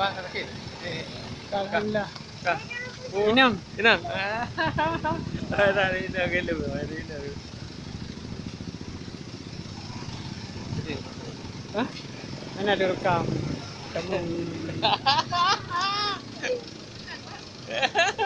sakit. Eh, Kagila. ka. Inam. Inang. Ah, ada ada ini agak. Ha? Ano direkam? Kamu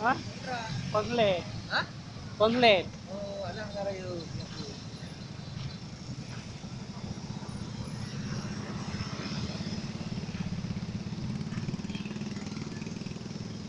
Ha? Panglet. Ha? Panglet. Oh, alam ka rayo.